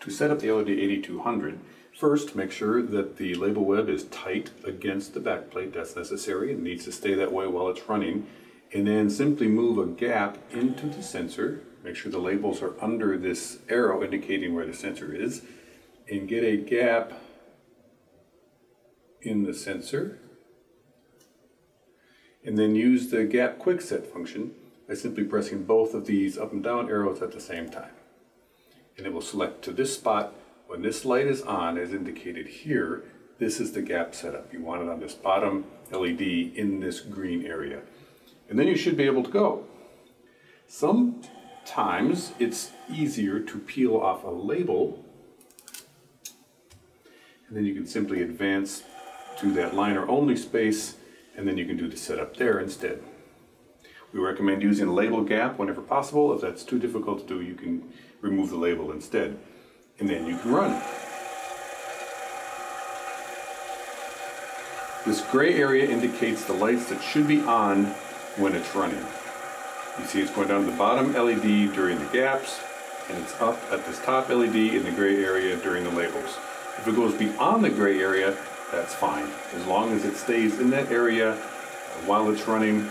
To set up the LRD 8200, first make sure that the label web is tight against the backplate. That's necessary. It needs to stay that way while it's running. And then simply move a gap into the sensor. Make sure the labels are under this arrow indicating where the sensor is. And get a gap in the sensor. And then use the gap quick set function by simply pressing both of these up and down arrows at the same time and it will select to this spot. When this light is on, as indicated here, this is the gap setup. You want it on this bottom LED in this green area. And then you should be able to go. Sometimes it's easier to peel off a label and then you can simply advance to that liner only space and then you can do the setup there instead. We recommend using a label gap whenever possible. If that's too difficult to do, you can remove the label instead. And then you can run. This gray area indicates the lights that should be on when it's running. You see it's going down to the bottom LED during the gaps, and it's up at this top LED in the gray area during the labels. If it goes beyond the gray area, that's fine. As long as it stays in that area while it's running,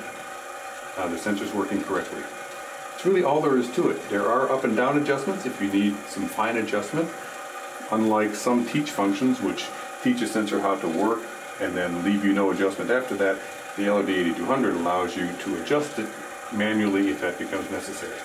uh, the sensor's working correctly. It's really all there is to it. There are up and down adjustments if you need some fine adjustment. Unlike some teach functions, which teach a sensor how to work and then leave you no adjustment after that, the LRD 8200 allows you to adjust it manually if that becomes necessary.